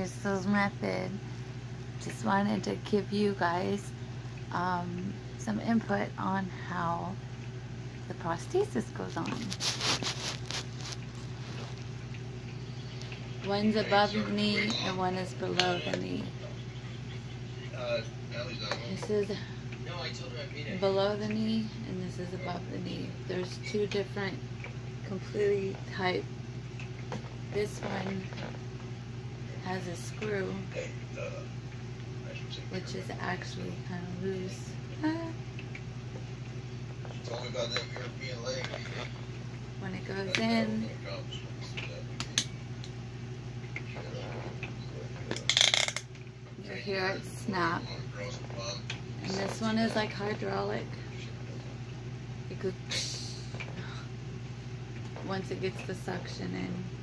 Krystle's Method. Just wanted to give you guys um, some input on how the prosthesis goes on. One's above the knee and one is below the knee. This is below the knee and this is above the knee. There's two different completely type. This one has a screw which is actually kind of loose. When it goes in, you hear it snap. And this one is like hydraulic. It goes once it gets the suction in.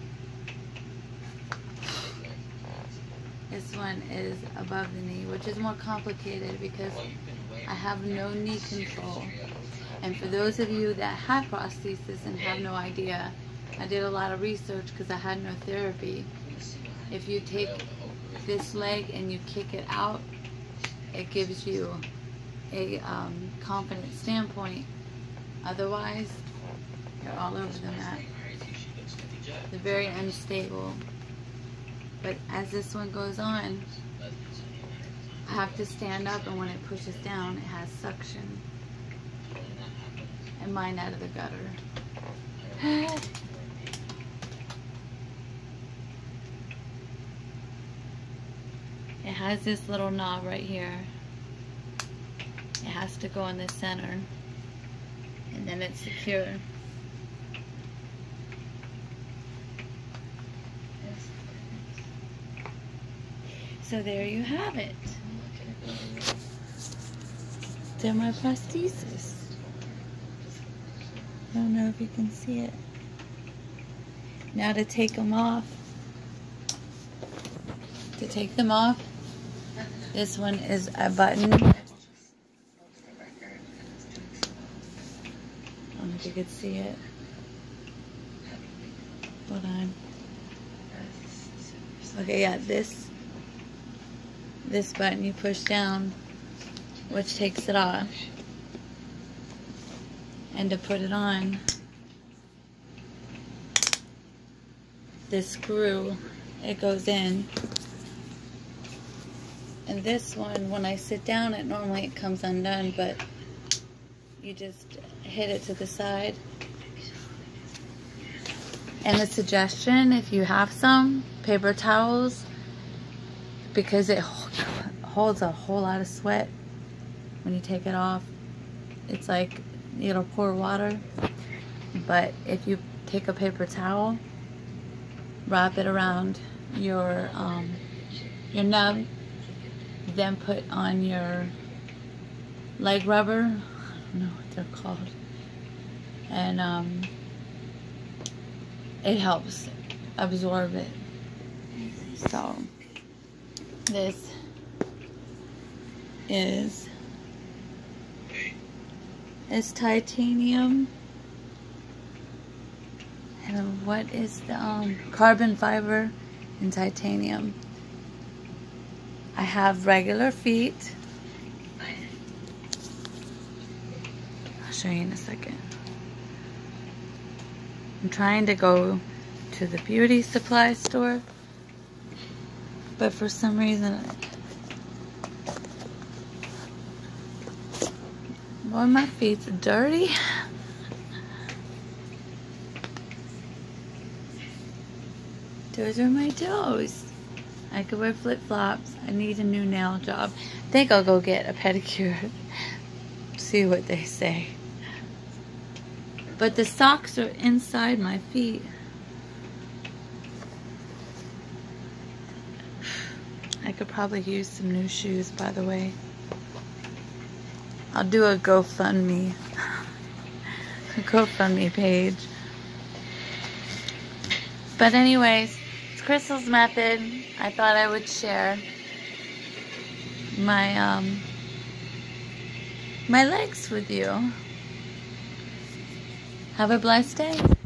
This one is above the knee, which is more complicated because I have no knee control. And for those of you that have prosthesis and have no idea, I did a lot of research because I had no therapy. If you take this leg and you kick it out, it gives you a um, confident standpoint. Otherwise, you're all over the map. They're very unstable. But as this one goes on, I have to stand up and when it pushes down, it has suction. And mine out of the gutter. it has this little knob right here. It has to go in the center. And then it's secure. So there you have it. They're. I don't know if you can see it. Now to take them off. To take them off, this one is a button. I don't know if you could see it. Hold on. Okay, yeah, this this button you push down, which takes it off. And to put it on, this screw, it goes in. And this one, when I sit down, it normally it comes undone, but you just hit it to the side. And a suggestion, if you have some paper towels, because it holds a whole lot of sweat when you take it off. It's like it'll pour water. But if you take a paper towel, wrap it around your um, your nub, then put on your leg rubber. I don't know what they're called. And um, it helps absorb it. So this is is titanium. And what is the um, carbon fiber and titanium? I have regular feet. I'll show you in a second. I'm trying to go to the beauty supply store but for some reason boy my feet's dirty. Those are my toes. I could wear flip-flops. I need a new nail job. Think I'll go get a pedicure. See what they say. But the socks are inside my feet could probably use some new shoes, by the way. I'll do a GoFundMe. a GoFundMe page. But anyways, it's Krystle's method. I thought I would share my um my legs with you. Have a blessed day.